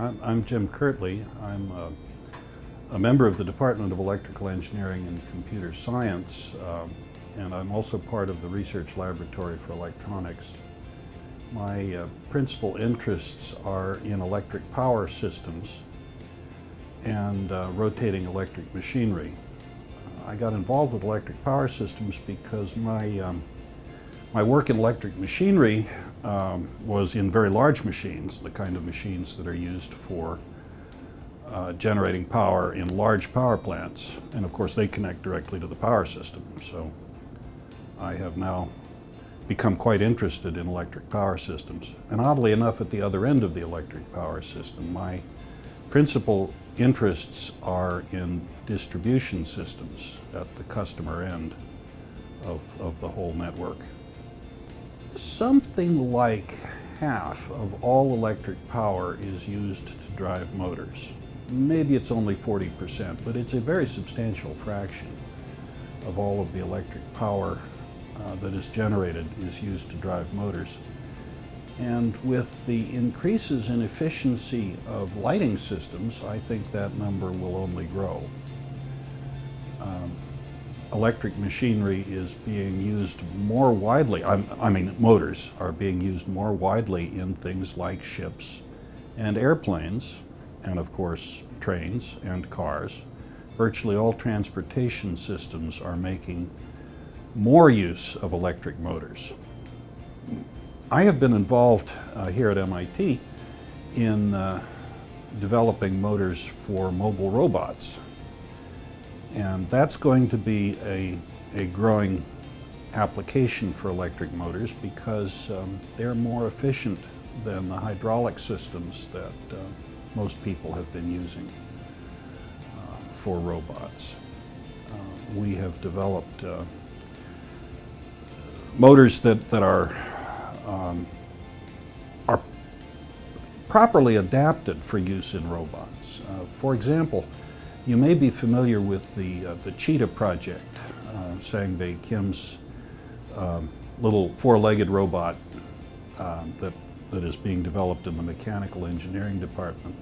I'm, I'm Jim Kirtley. I'm a, a, member of the Department of Electrical Engineering and Computer Science, um, and I'm also part of the Research Laboratory for Electronics. My uh, principal interests are in electric power systems and uh, rotating electric machinery. I got involved with electric power systems because my, um, my work in electric machinery um, was in very large machines, the kind of machines that are used for uh, generating power in large power plants. And of course, they connect directly to the power system. So I have now become quite interested in electric power systems. And oddly enough, at the other end of the electric power system, my principal interests are in distribution systems at the customer end of, of the whole network. Something like half of all electric power is used to drive motors. Maybe it's only 40%, but it's a very substantial fraction of all of the electric power uh, that is generated is used to drive motors. And with the increases in efficiency of lighting systems, I think that number will only grow. Um, electric machinery is being used more widely, I, I mean motors are being used more widely in things like ships and airplanes, and of course trains and cars. Virtually all transportation systems are making more use of electric motors. I have been involved uh, here at MIT in uh, developing motors for mobile robots and that's going to be a, a growing application for electric motors because um, they're more efficient than the hydraulic systems that uh, most people have been using uh, for robots. Uh, we have developed uh, motors that, that are, um, are properly adapted for use in robots. Uh, for example, you may be familiar with the, uh, the Cheetah project, uh, Sang-Bae Kim's um, little four-legged robot um, that, that is being developed in the mechanical engineering department.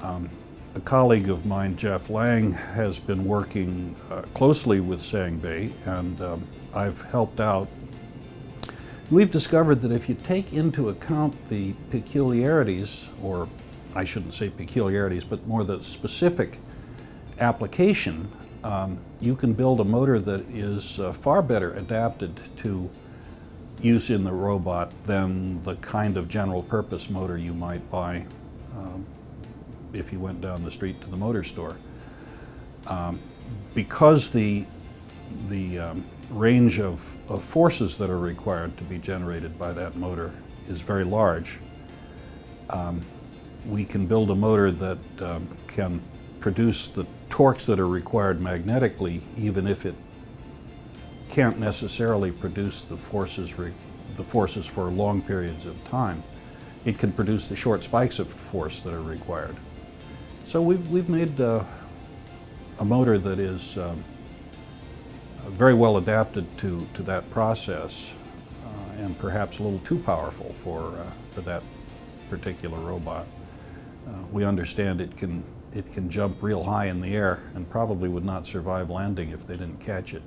Um, a colleague of mine, Jeff Lang, has been working uh, closely with Sang-Bae and um, I've helped out. We've discovered that if you take into account the peculiarities or I shouldn't say peculiarities, but more the specific application, um, you can build a motor that is uh, far better adapted to use in the robot than the kind of general purpose motor you might buy um, if you went down the street to the motor store. Um, because the, the um, range of, of forces that are required to be generated by that motor is very large, um, we can build a motor that um, can produce the torques that are required magnetically, even if it can't necessarily produce the forces, the forces for long periods of time. It can produce the short spikes of force that are required. So we've, we've made uh, a motor that is um, very well adapted to, to that process uh, and perhaps a little too powerful for, uh, for that particular robot. Uh, we understand it can, it can jump real high in the air and probably would not survive landing if they didn't catch it.